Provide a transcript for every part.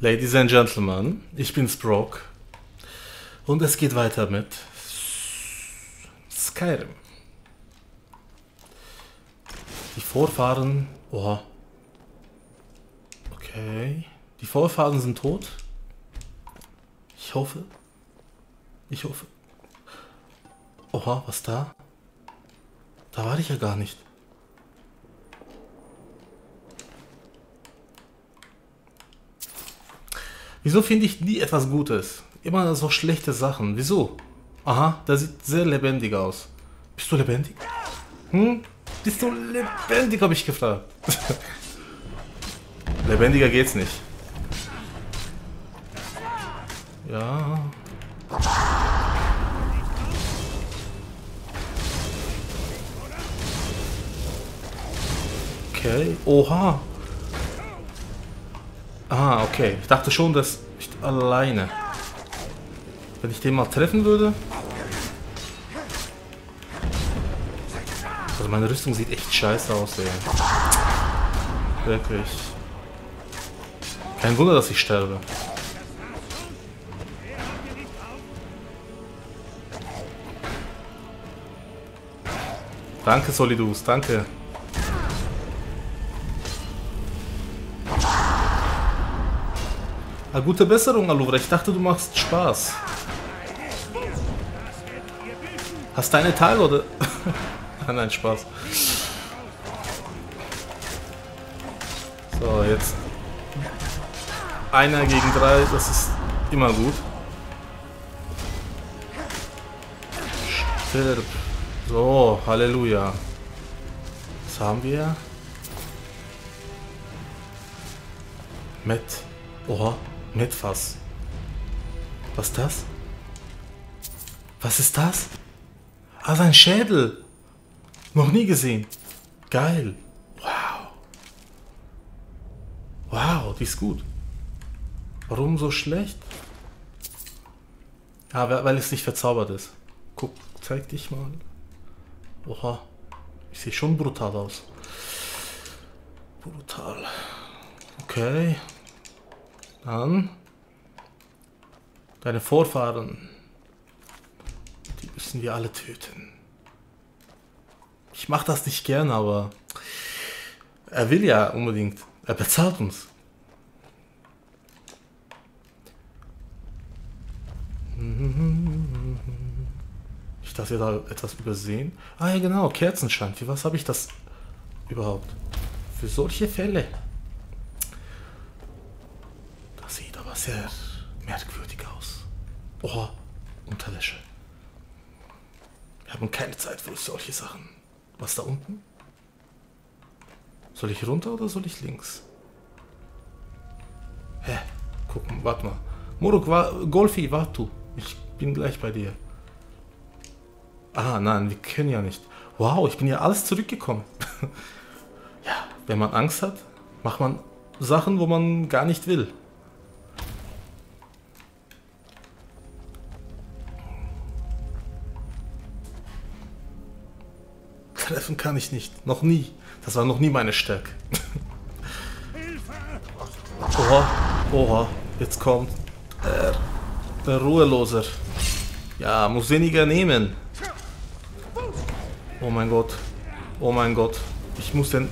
Ladies and Gentlemen, ich bin Sprock und es geht weiter mit Skyrim. Die Vorfahren... Oh. Okay. Die Vorfahren sind tot. Ich hoffe. Ich hoffe. Oha, was da? Da war ich ja gar nicht. Wieso finde ich nie etwas Gutes? Immer so schlechte Sachen. Wieso? Aha, der sieht sehr lebendig aus. Bist du lebendig? Hm? Bist du lebendig, habe ich gefragt. Lebendiger geht's nicht. Ja. Okay. Oha. Ah, okay. Ich dachte schon, dass ich alleine. Wenn ich den mal treffen würde. Also meine Rüstung sieht echt scheiße aus, ey. Wirklich. Kein Wunder, dass ich sterbe. Danke, Solidus, danke. Ah, gute Besserung, Aluvra. Ich dachte, du machst Spaß. Hast deine Teile oder... Nein, Spaß. So, jetzt... Einer gegen drei, das ist immer gut. Stirb. So, Halleluja. Was haben wir? Met. Oha. Metfass. Was ist das? Was ist das? Ah, sein Schädel. Noch nie gesehen. Geil. Wow. Wow, die ist gut. Warum so schlecht? Ah, weil es nicht verzaubert ist. Guck, zeig dich mal. Oha. Ich sehe schon brutal aus. Brutal. Okay. Dann deine Vorfahren. Die müssen wir alle töten. Ich mache das nicht gern, aber er will ja unbedingt. Er bezahlt uns. Nicht, dass wir da etwas übersehen. Ah ja genau, Kerzenschein. Für was habe ich das überhaupt? Für solche Fälle. Sehr merkwürdig aus. Oh, Unterwäsche. Wir haben keine Zeit für solche Sachen. Was da unten? Soll ich runter oder soll ich links? Hä? Guck mal, warte mal. Moruk, wa Golfi, warte Ich bin gleich bei dir. Ah, nein, wir können ja nicht. Wow, ich bin ja alles zurückgekommen. ja, wenn man Angst hat, macht man Sachen, wo man gar nicht will. Treffen kann ich nicht. Noch nie. Das war noch nie meine Stärke. Oha, oha, jetzt kommt der, der Ruheloser. Ja, muss weniger nehmen. Oh mein Gott. Oh mein Gott. Ich muss den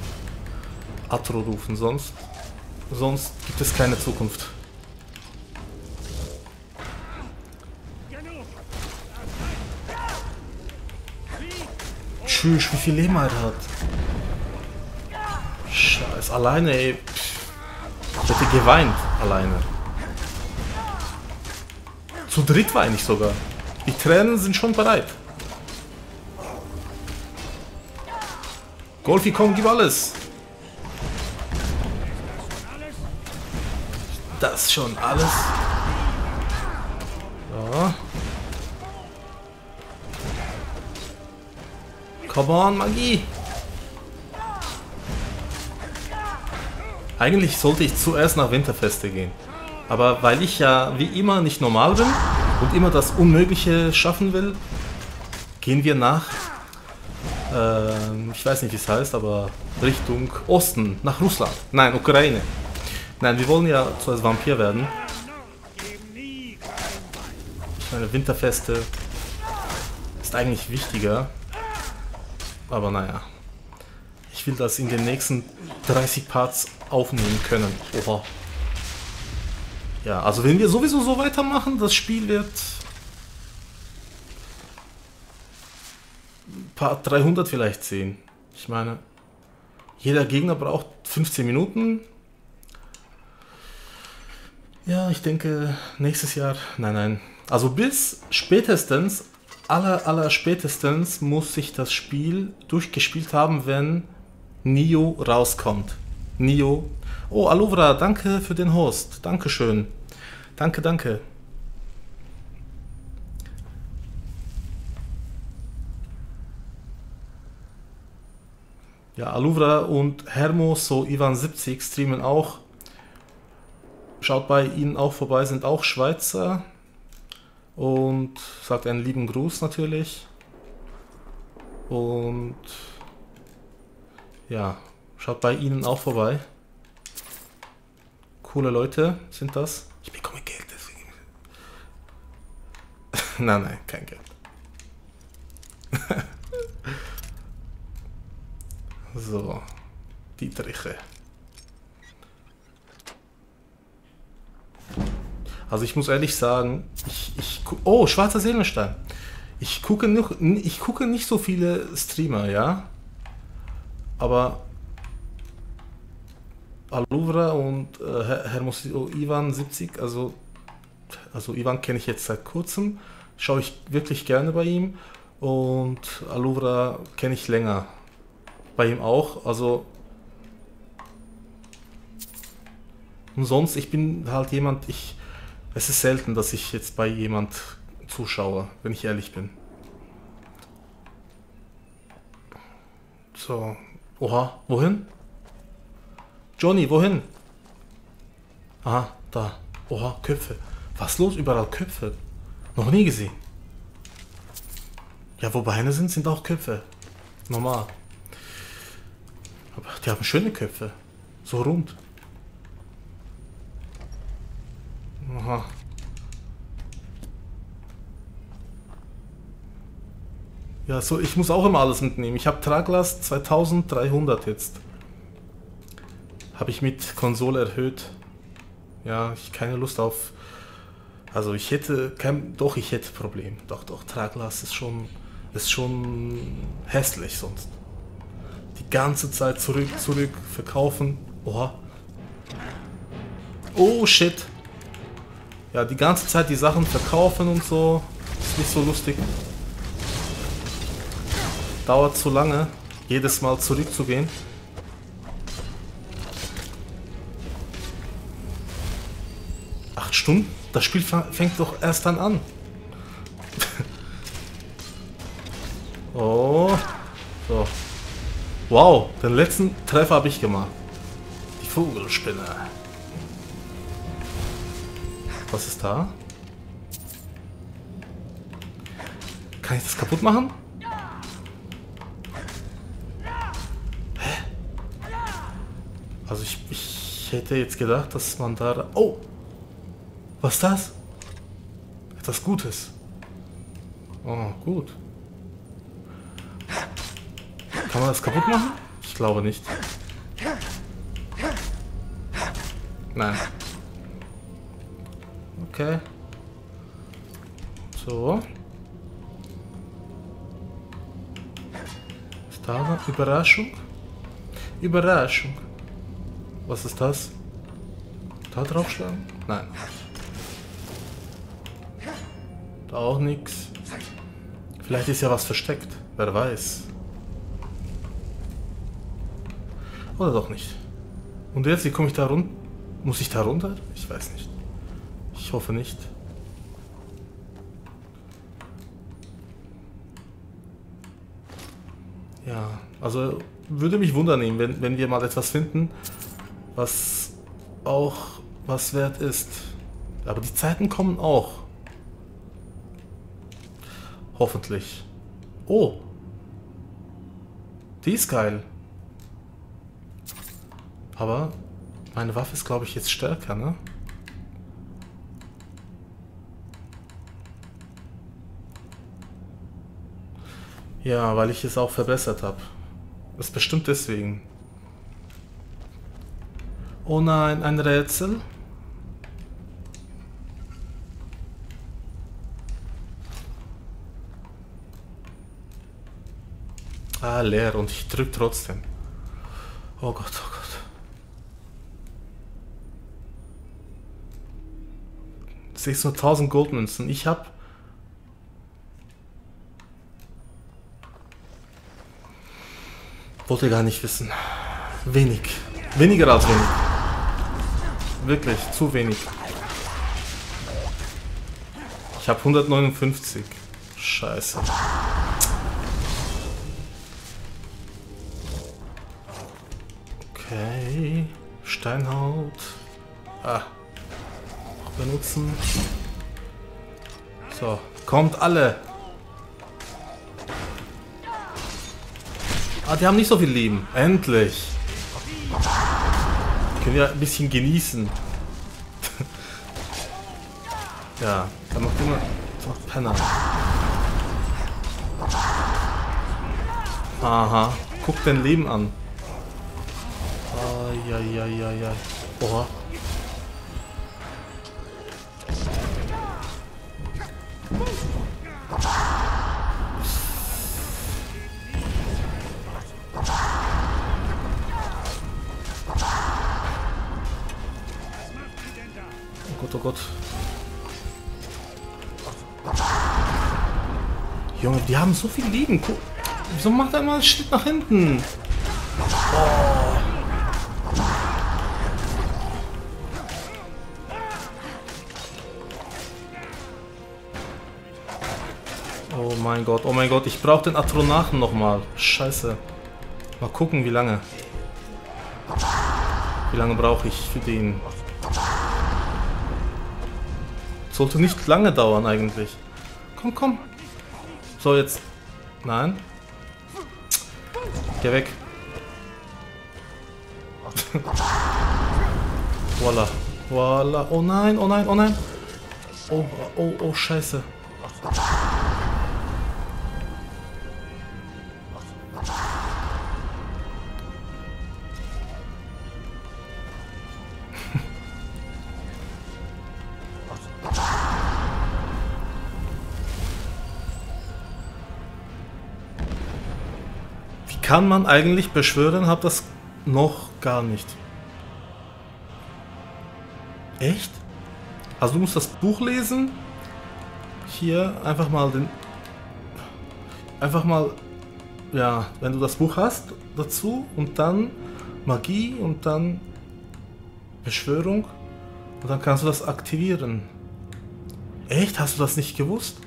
Atro rufen, sonst, sonst gibt es keine Zukunft. Tschüss, wie viel Leben er hat. Scheiße, alleine, ey. Ich hätte geweint, alleine. Zu dritt weine ich sogar. Die Tränen sind schon bereit. Golfi, komm, gib alles. Das schon alles. Come on, Magie! Eigentlich sollte ich zuerst nach Winterfeste gehen. Aber weil ich ja wie immer nicht normal bin und immer das Unmögliche schaffen will, gehen wir nach, äh, ich weiß nicht wie es heißt, aber Richtung Osten, nach Russland. Nein, Ukraine. Nein, wir wollen ja zu als Vampir werden. Ich meine, Winterfeste ist eigentlich wichtiger. Aber naja. Ich will das in den nächsten 30 Parts aufnehmen können. Oha. Ja, also wenn wir sowieso so weitermachen, das Spiel wird Part 300 vielleicht sehen. Ich meine, jeder Gegner braucht 15 Minuten. Ja, ich denke nächstes Jahr, nein, nein. Also bis spätestens, aller, aller spätestens muss ich das Spiel durchgespielt haben, wenn Nio rauskommt. Nio. Oh, Aluvra, danke für den Host. Dankeschön. Danke, danke. Ja, Aluvra und Hermo, so Ivan70 streamen auch. Schaut bei ihnen auch vorbei, sind auch Schweizer. Und sagt einen lieben Gruß natürlich. Und ja, schaut bei ihnen auch vorbei. Coole Leute sind das. Ich bekomme Geld deswegen. nein, nein, kein Geld. so, Dietriche. Also ich muss ehrlich sagen, ich, ich oh, schwarzer Seelenstein. Ich gucke, noch, ich gucke nicht so viele Streamer, ja. Aber Aluvra und äh, Hermosio Ivan 70, also, also Ivan kenne ich jetzt seit kurzem, schaue ich wirklich gerne bei ihm und Aluvra kenne ich länger. Bei ihm auch, also und sonst, ich bin halt jemand, ich, es ist selten, dass ich jetzt bei jemand zuschaue, wenn ich ehrlich bin. So, oha, wohin? Johnny, wohin? Aha, da. Oha, Köpfe. Was los? Überall Köpfe. Noch nie gesehen. Ja, wo Beine sind, sind auch Köpfe. Normal. Aber die haben schöne Köpfe. So rund. Aha. Ja, so, ich muss auch immer alles mitnehmen. Ich habe Traglast 2300 jetzt. Habe ich mit Konsole erhöht. Ja, ich keine Lust auf. Also ich hätte kein. Doch, ich hätte Problem. Doch, doch, Traglast ist schon. ist schon hässlich sonst. Die ganze Zeit zurück, zurück, verkaufen. Oha. Oh shit. Ja, die ganze Zeit die Sachen verkaufen und so. Ist nicht so lustig. Dauert zu lange, jedes Mal zurückzugehen. Stunden? Das Spiel fängt doch erst dann an. oh. So. Wow, den letzten Treffer habe ich gemacht. Die Vogelspinne. Was ist da? Kann ich das kaputt machen? Hä? Also ich, ich hätte jetzt gedacht, dass man da... Oh! Was ist das? Etwas Gutes. Oh, gut. Kann man das kaputt machen? Ich glaube nicht. Nein. Okay. So. Ist da eine Überraschung? Überraschung. Was ist das? Da draufschlagen? Nein. Da auch nichts. Vielleicht ist ja was versteckt. Wer weiß. Oder doch nicht. Und jetzt, wie komme ich da runter? Muss ich da runter? Ich weiß nicht. Ich hoffe nicht. Ja, also würde mich wundern, wenn, wenn wir mal etwas finden, was auch was wert ist. Aber die Zeiten kommen auch. Hoffentlich. Oh. Die ist geil. Aber Meine Waffe ist, glaube ich, jetzt stärker, ne? Ja, weil ich es auch verbessert habe. Das ist bestimmt deswegen. Oh nein, ein Rätsel. Ah, leer und ich drück trotzdem. Oh Gott, oh Gott. Siehst nur 1000 Goldmünzen. Ich Wollte gar nicht wissen. Wenig. Weniger als wenig. Wirklich, zu wenig. Ich habe 159. Scheiße. Okay. Steinhaut. Ah. Benutzen. So. Kommt alle. Ah, die haben nicht so viel Leben. Endlich. Können wir ein bisschen genießen. ja, dann macht immer macht Penner. Aha, guck dein Leben an. Eieieiei. Oha. Junge, die haben so viel Leben. Guck. Wieso macht er immer Schritt nach hinten? Oh. oh mein Gott, oh mein Gott, ich brauche den Atronachen nochmal. Scheiße. Mal gucken, wie lange. Wie lange brauche ich für den? Sollte nicht lange dauern eigentlich. Komm, komm. So, jetzt. Nein. Geh weg. Voila. Voila. Oh nein, oh nein, oh nein. Oh, oh, oh, scheiße. Kann man eigentlich beschwören? Hab das noch gar nicht. Echt? Also du musst das Buch lesen. Hier einfach mal den... Einfach mal... Ja, wenn du das Buch hast dazu und dann Magie und dann Beschwörung und dann kannst du das aktivieren. Echt? Hast du das nicht gewusst?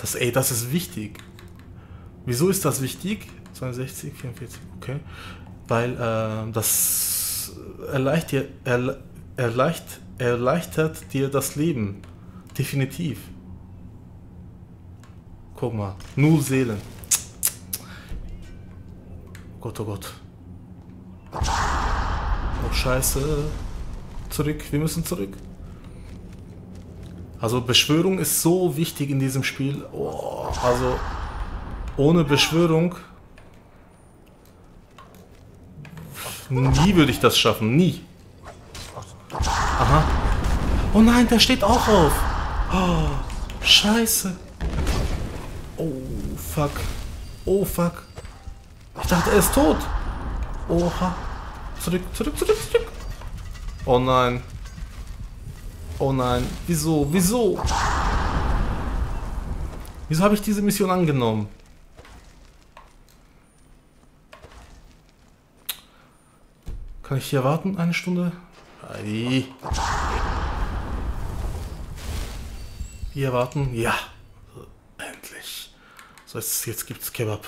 Das, ey, das ist wichtig. Wieso ist das wichtig? 62, 44, okay. Weil äh, das erleichtert, erle erleicht, erleichtert dir das Leben. Definitiv. Guck mal, null Seelen. Oh Gott, oh Gott. Oh Scheiße. Zurück, wir müssen zurück. Also Beschwörung ist so wichtig in diesem Spiel. Oh, also ohne Beschwörung nie würde ich das schaffen, nie. Aha. Oh nein, der steht auch auf. Oh, scheiße. Oh, fuck. Oh, fuck. Ich dachte, er ist tot. Oha. Zurück, zurück, zurück, zurück. Oh nein. Oh nein. Wieso? Wieso? Wieso habe ich diese Mission angenommen? Kann ich hier warten? Eine Stunde? Ei. Hier warten? Ja. Endlich. So, jetzt, jetzt gibt's Kebab.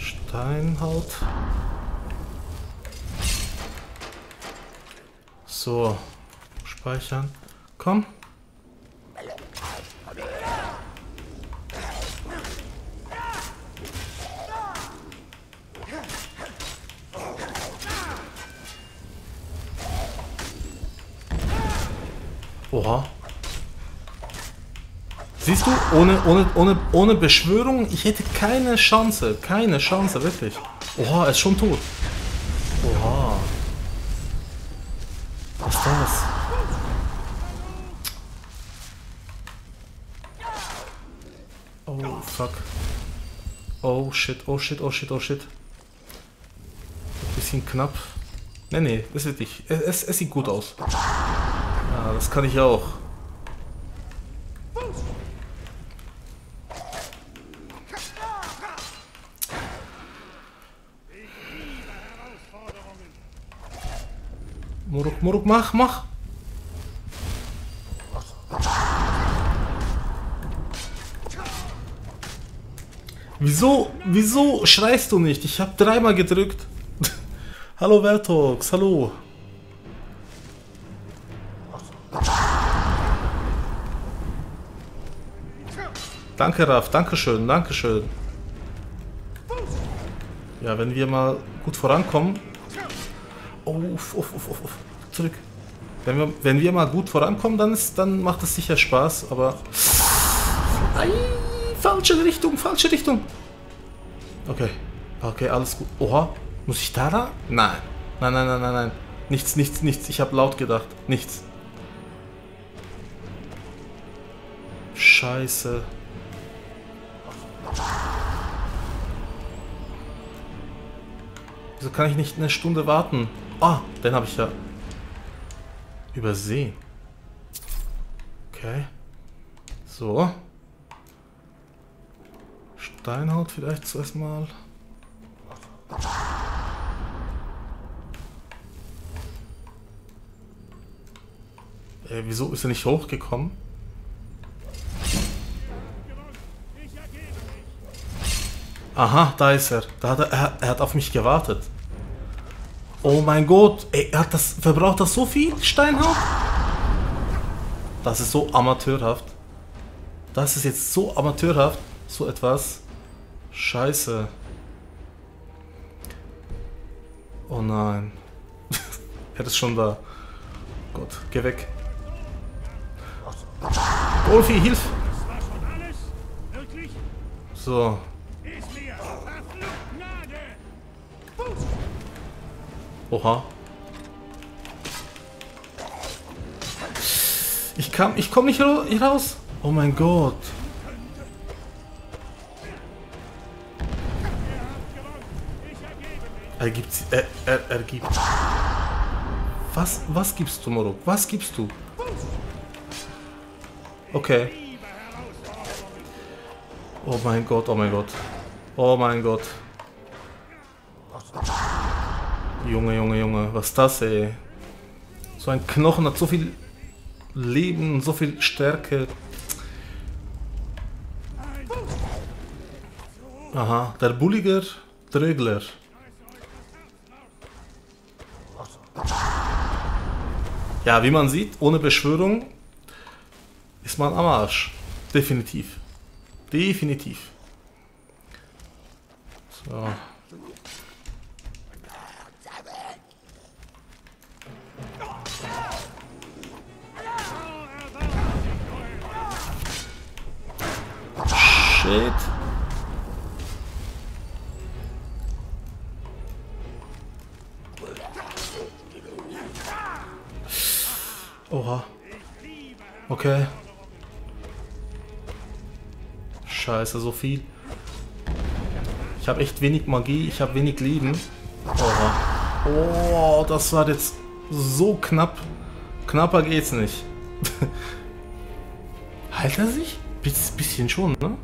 Steinhaut. So. Speichern. Komm. Oha. Siehst du, ohne, ohne, ohne, ohne Beschwörung, ich hätte keine Chance. Keine Chance, wirklich. Oha, er ist schon tot. Oha. Was ist das? Oh, fuck. Oh, shit, oh, shit, oh, shit, oh, shit. Ein bisschen knapp. Nee, nee, das wird nicht. Es, es sieht gut aus. Ah, das kann ich auch. Muruk, Muruk, mach, mach! Wieso, wieso schreist du nicht? Ich habe dreimal gedrückt. hallo Vertox, hallo. Danke Raf, Dankeschön, Dankeschön. Ja, wenn wir mal gut vorankommen. Oh, uff, uff, uff, uff, zurück. Wenn wir, wenn wir mal gut vorankommen, dann, ist, dann macht es sicher Spaß, aber... Ei. Falsche Richtung, falsche Richtung. Okay. Okay, alles gut. Oha. Muss ich da da? Nein. Nein, nein, nein, nein, nein. Nichts, nichts, nichts. Ich habe laut gedacht. Nichts. Scheiße. Wieso kann ich nicht eine Stunde warten? Ah, den habe ich ja übersehen. Okay. So. Steinhaut vielleicht zuerst mal. Äh, wieso ist er nicht hochgekommen? Aha, da ist er. Da hat er, er, er hat auf mich gewartet. Oh mein Gott, ey, er hat das, verbraucht das so viel Steinhaut? Das ist so amateurhaft. Das ist jetzt so amateurhaft, so etwas. Scheiße. Oh nein. er ist schon da. Gott, geh weg. Golfi, hilf! So. Oha. Ich kam, ich komme nicht raus. Oh mein Gott. Er gibt, er, er, er gibt. Was, was gibst du, Morok? Was gibst du? Okay. Oh mein Gott, oh mein Gott. Oh mein Gott. Junge, Junge, Junge, was das, ey? So ein Knochen hat so viel Leben, so viel Stärke. Aha, der Bulliger Drögler. Ja, wie man sieht, ohne Beschwörung ist man am Arsch. Definitiv. Definitiv. So. Shit. Oha. Okay. Scheiße, so viel. Ich habe echt wenig Magie, ich habe wenig Leben. Oha. Oh, das war jetzt so knapp. Knapper geht's nicht. Heilt er sich? Bisschen schon, ne?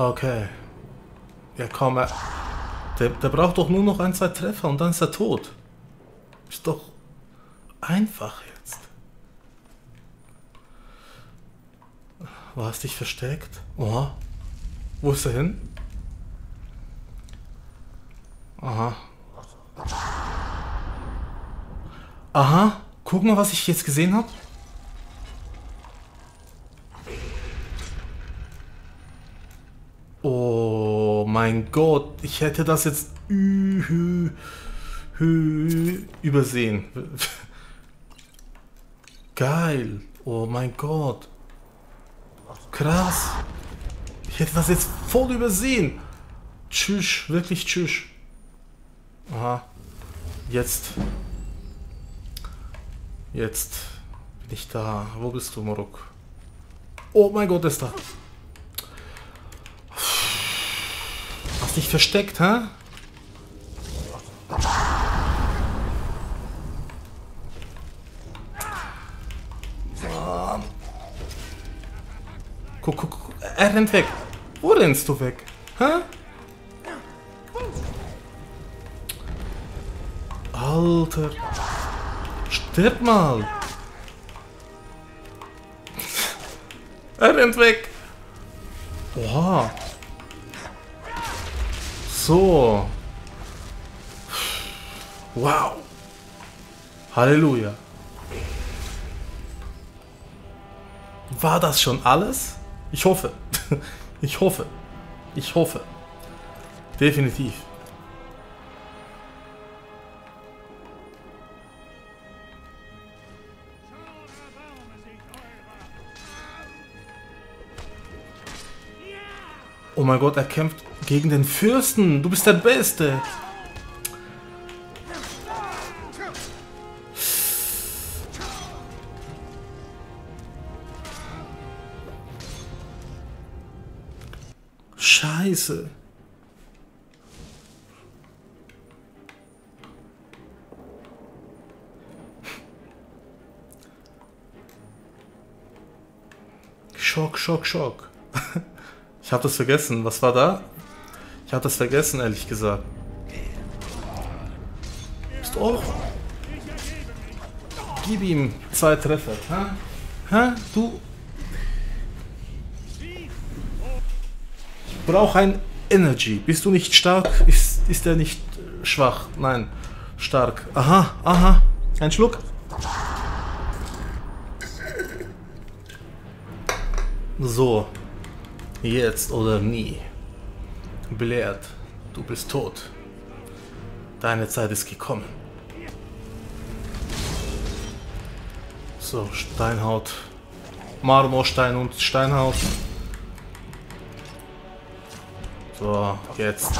Okay. Ja komm, er, der, der braucht doch nur noch ein, zwei Treffer und dann ist er tot. Ist doch einfach jetzt. Hast du dich versteckt? Oha. Wo ist er hin? Aha. Aha. Guck mal, was ich jetzt gesehen habe. Mein Gott, ich hätte das jetzt übersehen. Geil. Oh mein Gott. Krass. Ich hätte das jetzt voll übersehen. Tschüss, wirklich tschüss. Aha. Jetzt. Jetzt bin ich da. Wo bist du, Morok? Oh mein Gott, ist da. Hast dich versteckt, hä? Guck, guck, guck. Er rennt weg. Wo rennst du weg? Hä? Alter. Stirb mal. er rennt weg. Oha. So. Wow. Halleluja. War das schon alles? Ich hoffe. Ich hoffe. Ich hoffe. Definitiv. Oh mein Gott, er kämpft gegen den Fürsten. Du bist der Beste. Scheiße. Schock, Schock, Schock. Ich habe das vergessen. Was war da? Ich habe das vergessen, ehrlich gesagt. Ist auch. Gib ihm zwei Treffer. Hä? Hä? Du brauche ein Energy. Bist du nicht stark? Ist, ist er nicht schwach? Nein, stark. Aha, aha. Ein Schluck. So. Jetzt oder nie. Belehrt. Du bist tot. Deine Zeit ist gekommen. So, Steinhaut. Marmorstein und Steinhaut. So, jetzt.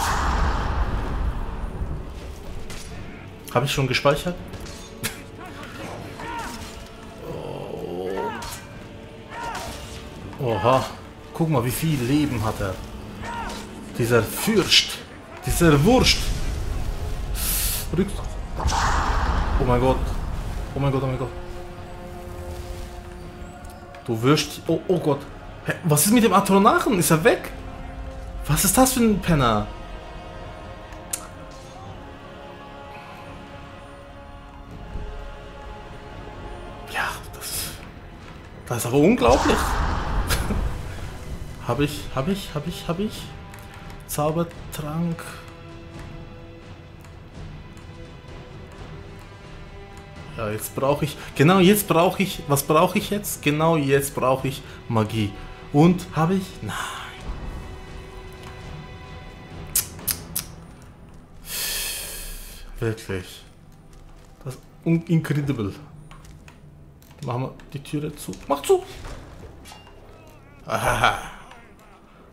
Habe ich schon gespeichert? Oha. Guck mal, wie viel Leben hat er. Dieser Fürst. Dieser Wurst. Rückt. Oh mein Gott. Oh mein Gott, oh mein Gott. Du wirst... Oh, oh Gott. Hä, was ist mit dem Atronachen? Ist er weg? Was ist das für ein Penner? Ja, das, das ist aber unglaublich. Habe ich, habe ich, habe ich, habe ich. Zaubertrank. Ja, jetzt brauche ich, genau jetzt brauche ich, was brauche ich jetzt? Genau jetzt brauche ich Magie. Und habe ich? Nein. Wirklich. Das ist incredible. Machen wir die Türe zu. Mach zu! Aha.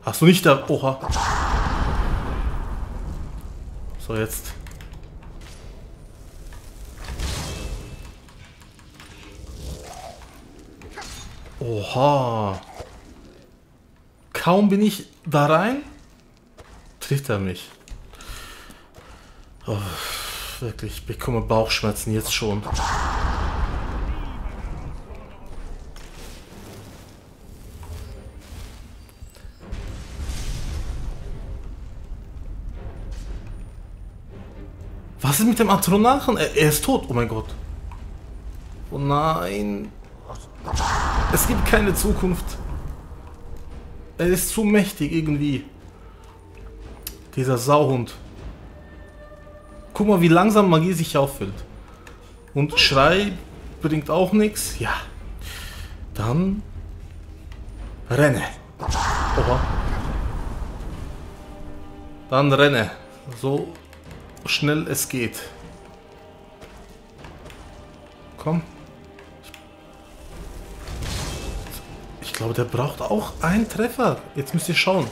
Hast du nicht da... Oha. So, jetzt. Oha. Kaum bin ich da rein, trifft er mich. Oh wirklich, ich bekomme Bauchschmerzen jetzt schon. Was ist mit dem Atronachen? Er, er ist tot. Oh mein Gott. Oh nein. Es gibt keine Zukunft. Er ist zu mächtig irgendwie. Dieser Sauhund. Guck mal, wie langsam Magie sich auffüllt. Und Schrei bringt auch nichts. Ja. Dann renne. Oha. Dann renne. So schnell es geht. Komm. Ich glaube, der braucht auch einen Treffer. Jetzt müsst ihr schauen,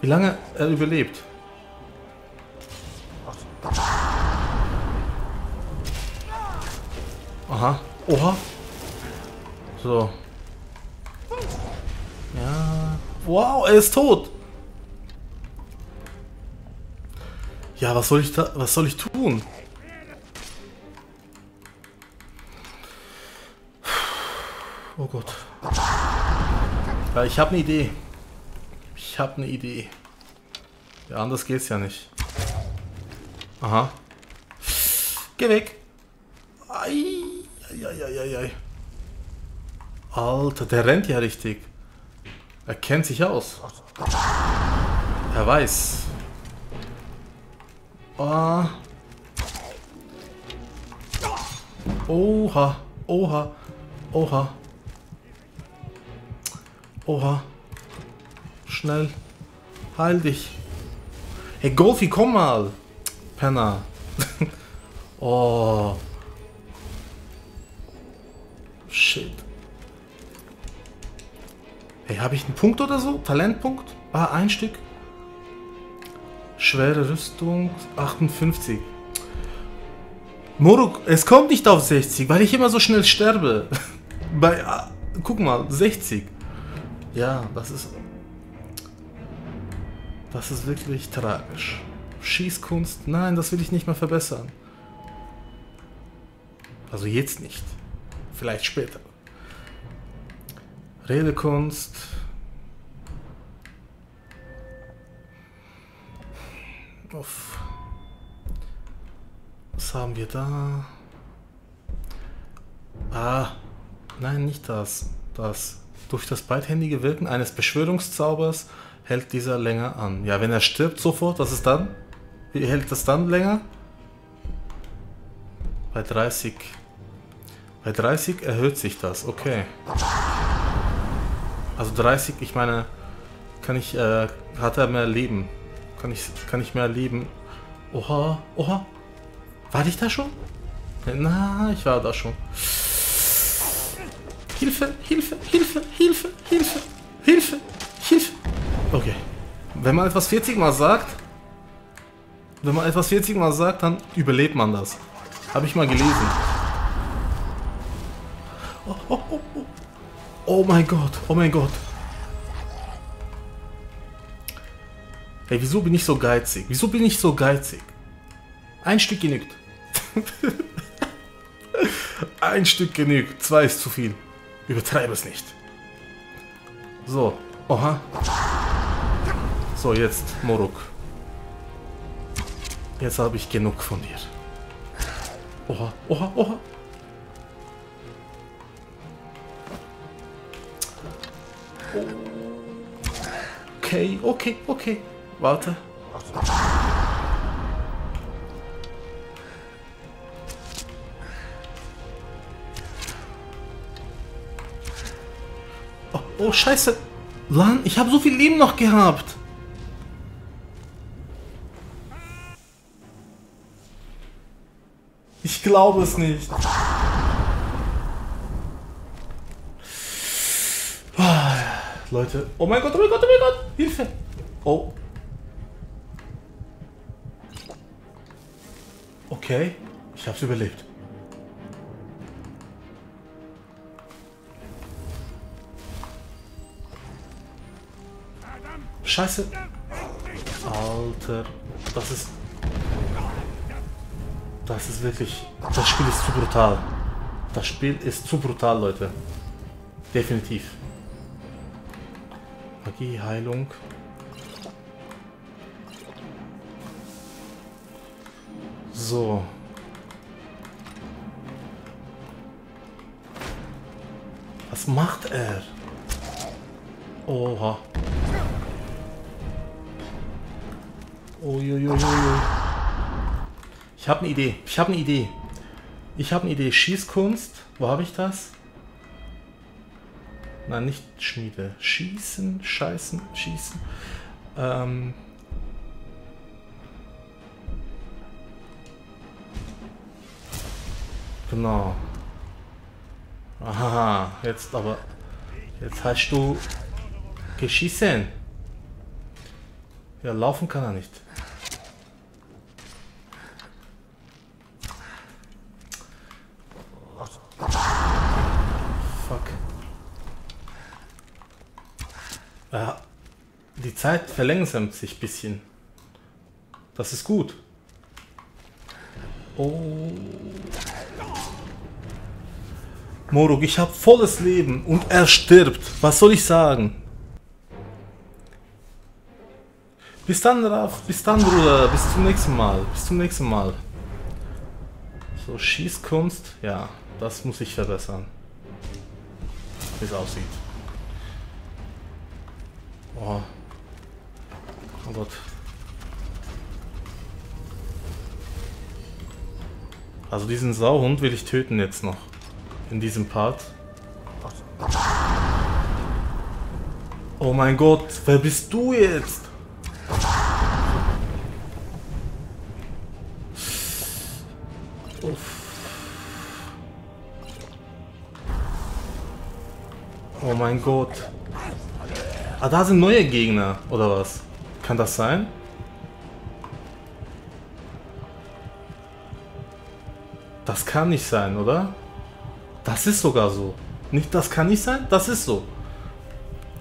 wie lange er überlebt. Aha. Oha. So. Ja. Wow, er ist tot. Ja, was soll ich da, was soll ich tun? Oh Gott. Ja, ich habe eine Idee. Ich habe eine Idee. Ja, anders geht's ja nicht. Aha. Geh weg. Ei, ei, ei, ei. Alter, der rennt ja richtig. Er kennt sich aus. Er weiß. Oh. Oha. Oha. Oha. Oha. Schnell. Heil dich. Hey, Golfi, komm mal. Penner. oh. Shit. Hey, habe ich einen Punkt oder so? Talentpunkt? Ah, ein Stück. Schwere Rüstung 58. Moruk, es kommt nicht auf 60, weil ich immer so schnell sterbe. Bei, ah, guck mal, 60. Ja, das ist... Das ist wirklich tragisch. Schießkunst, nein, das will ich nicht mehr verbessern. Also jetzt nicht. Vielleicht später. Redekunst. Uff. Was haben wir da? Ah, nein, nicht das. Das. Durch das beidhändige Wirken eines Beschwörungszaubers hält dieser länger an. Ja, wenn er stirbt sofort, was ist dann? Wie hält das dann länger? Bei 30. Bei 30 erhöht sich das, okay. Also 30, ich meine, kann ich, äh, hat er mehr Leben? Kann ich, kann ich mehr leben? Oha, oha. War ich da schon? Na, ich war da schon. Hilfe, Hilfe, Hilfe, Hilfe, Hilfe, Hilfe, Hilfe. Okay. Wenn man etwas 40 Mal sagt, wenn man etwas 40 Mal sagt, dann überlebt man das. Habe ich mal gelesen. Oh, oh, oh, oh. oh mein Gott, oh mein Gott. Hey, wieso bin ich so geizig? Wieso bin ich so geizig? Ein Stück genügt. Ein Stück genügt. Zwei ist zu viel. Übertreibe es nicht. So. Oha. So, jetzt, Moruk. Jetzt habe ich genug von dir. Oha, oha, oha. Okay, okay, okay. Warte. Oh, oh scheiße. Lan, ich habe so viel Leben noch gehabt. Ich glaube es nicht. Ah, Leute. Oh mein Gott, oh mein Gott, oh mein Gott. Hilfe. Oh. Okay. Ich hab's überlebt. Scheiße. Alter. Das ist... Das ist wirklich... Das Spiel ist zu brutal. Das Spiel ist zu brutal, Leute. Definitiv. Magie, Heilung. So. Was macht er? Oha. Uiuiui. Ich habe eine Idee. Ich habe eine Idee. Ich habe eine Idee. Schießkunst. Wo habe ich das? Nein, nicht Schmiede. Schießen, scheißen, schießen. Ähm, Genau. Aha, jetzt aber. Jetzt hast du geschissen. Ja, laufen kann er nicht. Fuck. Ja, die Zeit verlangsamt sich ein bisschen. Das ist gut. Oh. Moruk, ich habe volles Leben und er stirbt. Was soll ich sagen? Bis dann, Raf. Bis dann, Bruder. Bis zum nächsten Mal. Bis zum nächsten Mal. So, Schießkunst. Ja, das muss ich verbessern. Wie es aussieht. Oh. Oh Gott. Also diesen Sauhund will ich töten jetzt noch. In diesem Part. Oh mein Gott, wer bist du jetzt? Uff. Oh mein Gott. Ah, da sind neue Gegner, oder was? Kann das sein? Das kann nicht sein, oder? Das ist sogar so. Nicht, das kann nicht sein, das ist so.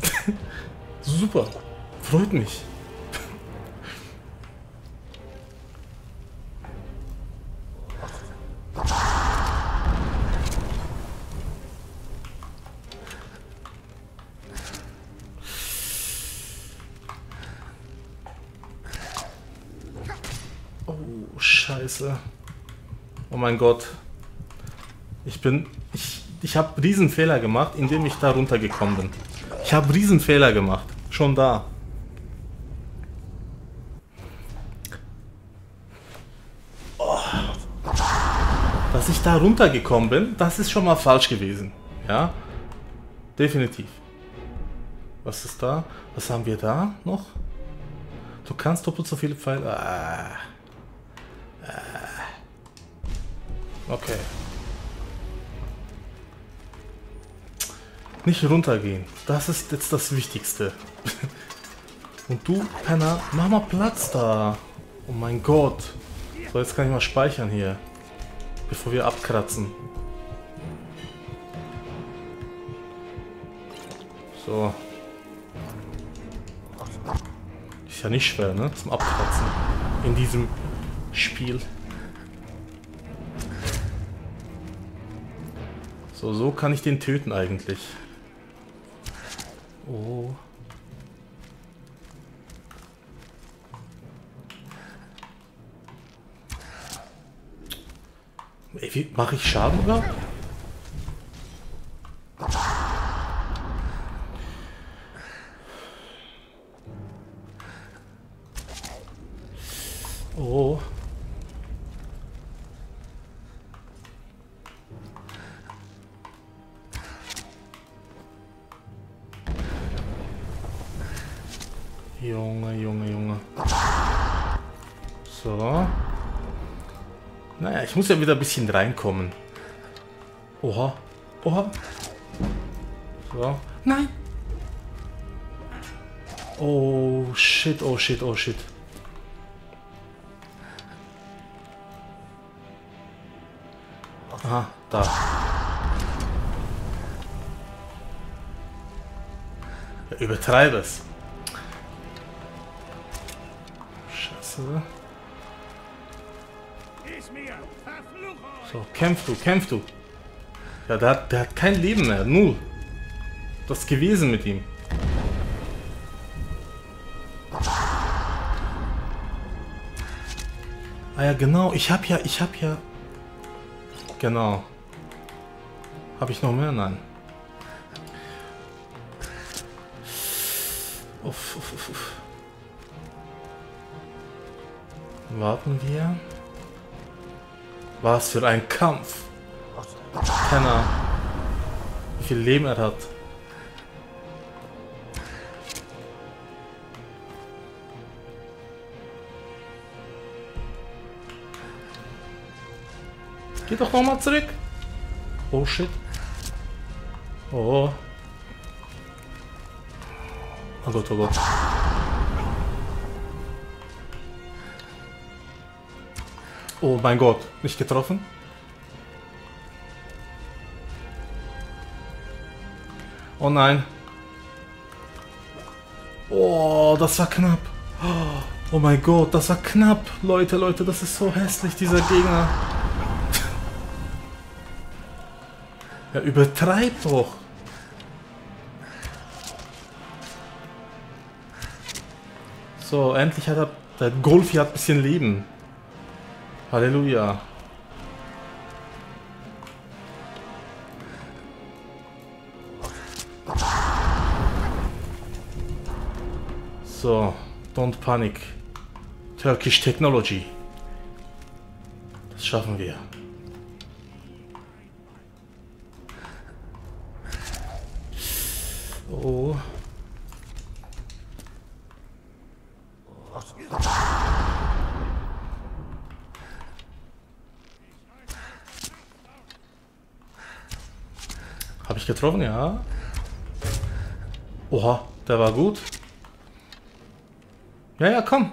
Super. Freut mich. Oh, scheiße. Oh mein Gott. Ich bin... Ich, ich habe Riesenfehler gemacht, indem ich da runtergekommen bin. Ich habe Riesenfehler gemacht. Schon da. Oh. Dass ich da runtergekommen bin, das ist schon mal falsch gewesen. Ja? Definitiv. Was ist da? Was haben wir da noch? Du kannst doppelt so viele Pfeile... Ah. Okay. Nicht runtergehen. Das ist jetzt das Wichtigste. Und du, Penner, mach mal Platz da. Oh mein Gott. So, jetzt kann ich mal speichern hier. Bevor wir abkratzen. So. Ist ja nicht schwer, ne? Zum Abkratzen. In diesem Spiel. So, so kann ich den töten eigentlich. Oh. Ey, wie mache ich Schaden überhaupt? Ich muss ja wieder ein bisschen reinkommen. Oha. Oha. So. Nein. Oh shit, oh shit, oh shit. Aha, da. Ja, übertreibe es. So, kämpf du, kämpf du. Ja, der hat, der hat kein Leben mehr, null. Das ist gewesen mit ihm. Ah ja, genau, ich hab ja, ich hab ja... Genau. Habe ich noch mehr? Nein. Uff, uff, uff. Warten wir. Was für ein Kampf. Kenner. Wie viel Leben er hat. Geh doch nochmal zurück. Oh shit. Oh. Oh Gott, oh Gott. Oh mein Gott, nicht getroffen. Oh nein. Oh, das war knapp. Oh mein Gott, das war knapp. Leute, Leute, das ist so hässlich, dieser Gegner. Ja, übertreibt doch. So, endlich hat er... Der Golfi hat ein bisschen Leben. Halleluja. So, don't panic. Turkish Technology. Das schaffen wir. Oh. Habe ich getroffen, ja. Oha, der war gut. Ja, ja, komm.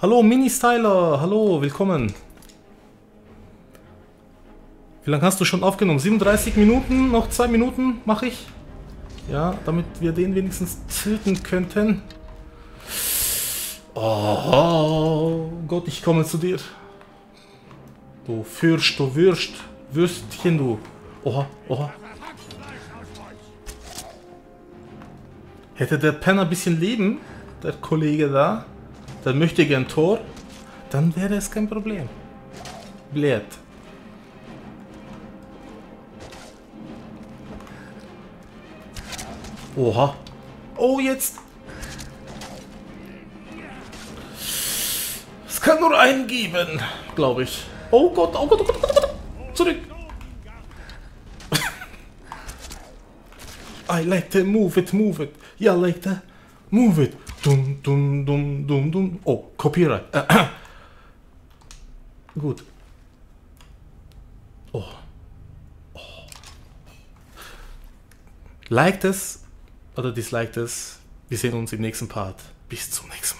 Hallo, Mini-Styler. Hallo, willkommen. Wie lange hast du schon aufgenommen? 37 Minuten? Noch zwei Minuten mache ich. Ja, damit wir den wenigstens tilten könnten. Oh Gott, ich komme zu dir. Du Fürst, du Würst, Würstchen, du. Oha, oha. Hätte der Penner ein bisschen Leben, der Kollege da, der möchte gern Tor, dann wäre es kein Problem. Bläht. Oha. Oh, jetzt. Es kann nur einen geben, glaube ich. Oh Gott, oh Gott, oh Gott, oh Gott, oh Gott. Zurück. I like to move it, move it. Ja, like that. Move it. Dum, dum, dum, dum, dum. Oh, Copyright. Gut. Oh. oh. Liked es oder disliked es. Wir sehen uns im nächsten Part. Bis zum nächsten Mal.